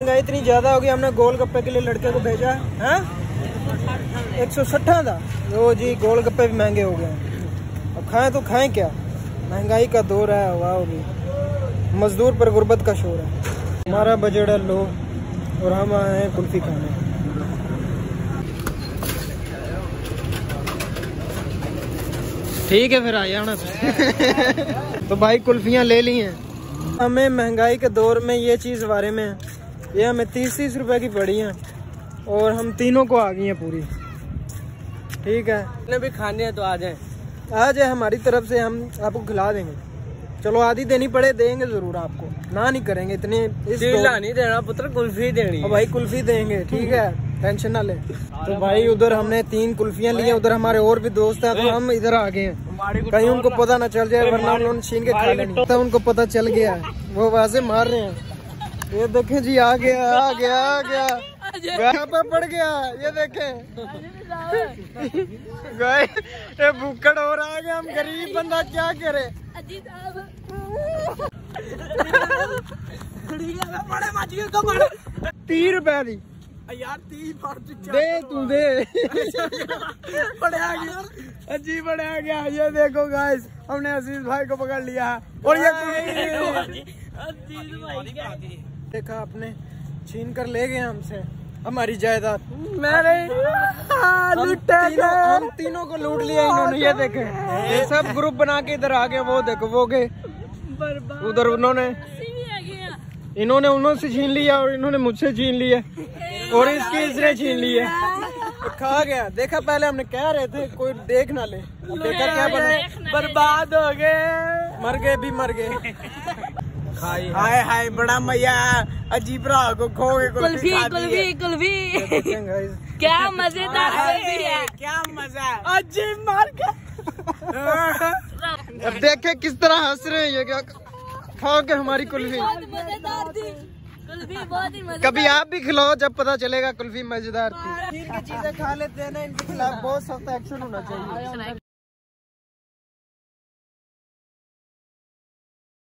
महँगाई इतनी ज़्यादा होगी हमने गोल गप्पे के लिए लड़के को भेजा है? एक सौ सट्ठा था। वो जी गोल गप्पे भी महँगे हो गए। अब खाएँ तो खाएँ क्या? महँगाई का दौर है वाह भी मजदूर पर गुर्बत का शोर है। हमारा बजट है लो और हम आए हैं कुल्फी खाने। ठीक है फिर आ जाना तो भाई कुल्फियाँ ले ली हैं। हमें महँगाई के दौर में ये चीज़ बारे में ये हमें तीस तीस रुपए की पड़ी है। और हम तीनों को आ गई हैं पूरी। ठीक है। भी खाने हैं तो आ जाए। आ जाए हमारी तरफ़ से हम आपको खिला देंगे। चलो आधी देनी पड़े देंगे ज़रूर आपको। ना नहीं करेंगे इतने इस नहीं देना पुत्र कुल्फी देनी भाई कुल्फी देंगे ठीक है। टेंशन ना ले। तो भाई उधर हमने तीन कुल्फियाँ ली हैं उधर हमारे और भी दोस्त हैं तो हम इधर आ गए हैं। कहीं उनको पता ना चल जाए वरना उन्होंने छीन के खा लेनी उनको पता चल गया है। वो वाजे मार रहे हैं। ये देखें जी आ गया आ गया आ गया। यहाँ पे पड़ गया ये देखें। गए ये भूखड़ हो रहा है हम गरीब बंदा क्या करे? तीन रुपए दी। यार तीन बार दे तू दे। आ गया। अजी बड़े गया। ये देखो गाइस हमने अज़ीज़ भाई को पकड़ लिया है। और ये देखा आपने छीन कर ले गए हमसे। हमारी जायदाद। मेरे हम तीनों हम तीनों को लूट लिया इन्होंने ये देखे। ये सब ग्रुप बना के इधर आ गए वो देखो वो गए। उधर उन्होंने इन्होंने उन्होंने छीन लिया और इन्होंने मुझसे छीन लिया। और इसकी इसने छीन लिया। खा गया। देखा पहले हमने कह रहे थे कोई देख ना ले। देखा क्या बना। बर्बाद हो गए। मर गए भी मर गए। हाय हाय बड़ा मज़ा अजीब रहा को खो के कुल्फी कुल्फी कुल्फी क्या मज़ेदार कुल्फी है। क्या मज़ा अजीब मार के अब देखे किस तरह हंस रहे हैं ये क्या खाओ के हमारी कुल्फी। मज़ेदार थी। कुल्फी बहुत ही मज़ेदार। कभी आप भी खिलाओ जब पता चलेगा कुल्फी मज़ेदार थी। चीज़ें खा लेते हैं ना इनके खिलाफ बहुत सख्त एक्शन होना चाहिए।